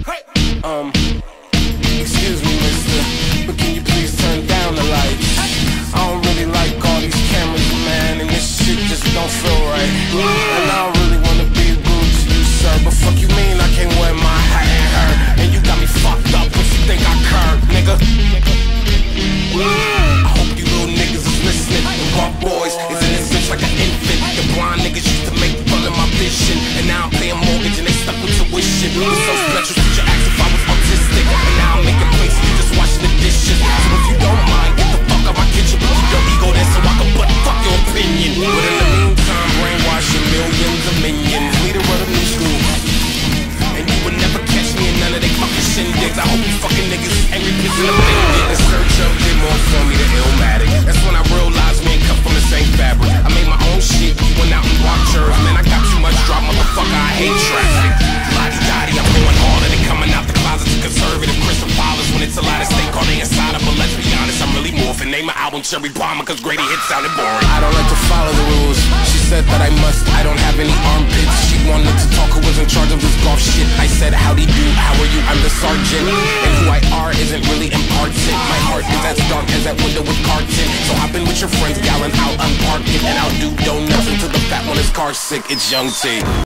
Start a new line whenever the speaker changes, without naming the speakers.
Um, excuse me, mister, but can you please turn down the lights? I don't really like all these cameras, man, and this shit just don't feel right. And I don't really wanna be rude to you, sir, but fuck you mean I can't wear my hat and her? And you got me fucked up, what you think I curved, nigga? I hope you little niggas is listening. The rock boys is in this bitch like an infant. The blind niggas used to make fun of my vision, and now I'm paying mortgage and they stuck with tuition. So hate traffic. Lottie I'm going hard and they coming out the closet to conservative Palace when it's a lot of on the inside of. Let's be honest, I'm really morphing. Name my album Cherry Bomber, cause Gravy hit sounded boring. I don't like to follow the rules. She said that I must, I don't have any armpits. She wanted to talk who was in charge of this golf shit. I said, Howdy do, how are you? I'm the sergeant. And who I are isn't really important. My heart is as dark as that window with carton. So hop in with your friends, gal, and I'll unpark it. And I'll do donuts until the fat one is car sick. It's Young T.